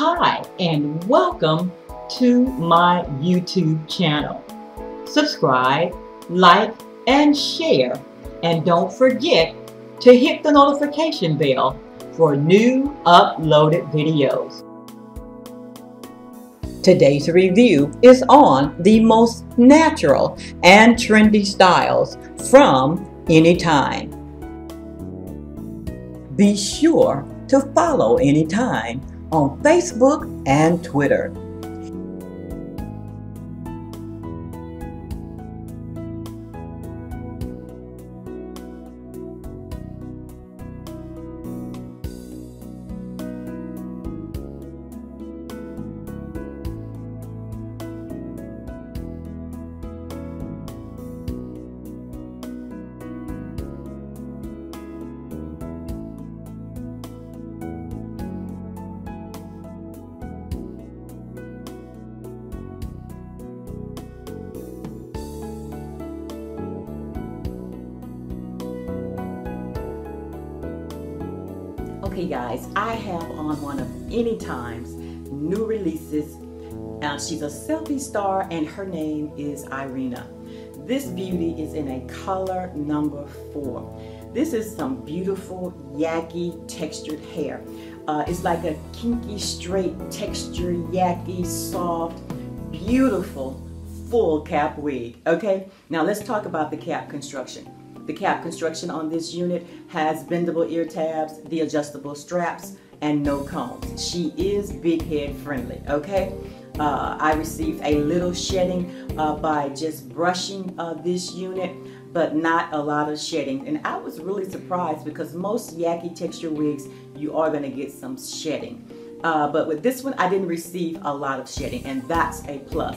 Hi, and welcome to my YouTube channel. Subscribe, like, and share. And don't forget to hit the notification bell for new uploaded videos. Today's review is on the most natural and trendy styles from Anytime. Be sure to follow Anytime on Facebook and Twitter. Okay guys, I have on one of Anytime's new releases. Uh, she's a selfie star and her name is Irina. This beauty is in a color number four. This is some beautiful yaki textured hair. Uh, it's like a kinky straight texture, yaki, soft, beautiful full cap wig. Okay, now let's talk about the cap construction. The cap construction on this unit has bendable ear tabs, the adjustable straps, and no combs. She is big head friendly, okay? Uh, I received a little shedding uh, by just brushing uh, this unit, but not a lot of shedding. And I was really surprised because most Yaki texture wigs, you are gonna get some shedding. Uh, but with this one, I didn't receive a lot of shedding, and that's a plus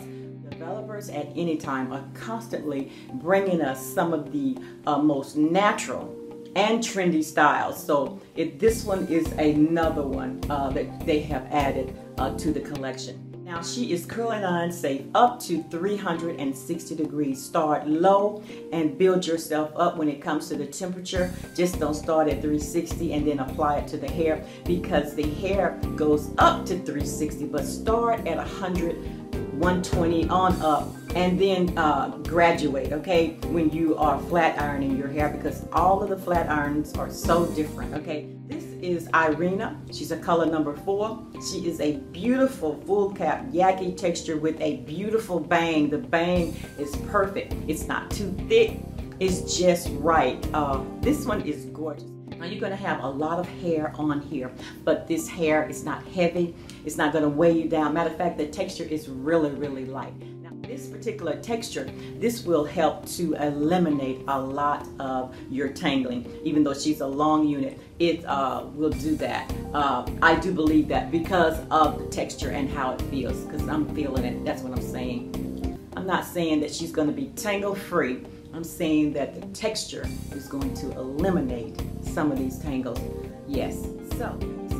developers at Anytime are constantly bringing us some of the uh, most natural and trendy styles. So it, this one is another one uh, that they have added uh, to the collection. Now she is curling iron safe up to 360 degrees. Start low and build yourself up when it comes to the temperature. Just don't start at 360 and then apply it to the hair because the hair goes up to 360 but start at 100 120 on up and then uh, graduate okay? When you are flat ironing your hair because all of the flat irons are so different okay? This is Irina. She's a color number four. She is a beautiful full cap yaki texture with a beautiful bang. The bang is perfect. It's not too thick. It's just right. Uh, this one is gorgeous now you're going to have a lot of hair on here, but this hair is not heavy. It's not going to weigh you down. Matter of fact, the texture is really, really light. Now this particular texture, this will help to eliminate a lot of your tangling. Even though she's a long unit, it uh, will do that. Uh, I do believe that because of the texture and how it feels, because I'm feeling it. That's what I'm saying. I'm not saying that she's going to be tangle free. I'm saying that the texture is going to eliminate some of these tangles. Yes, so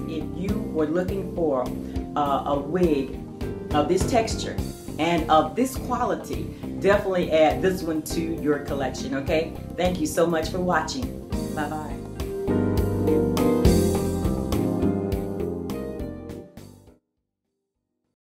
if you were looking for uh, a wig of this texture and of this quality, definitely add this one to your collection, okay? Thank you so much for watching. Bye-bye.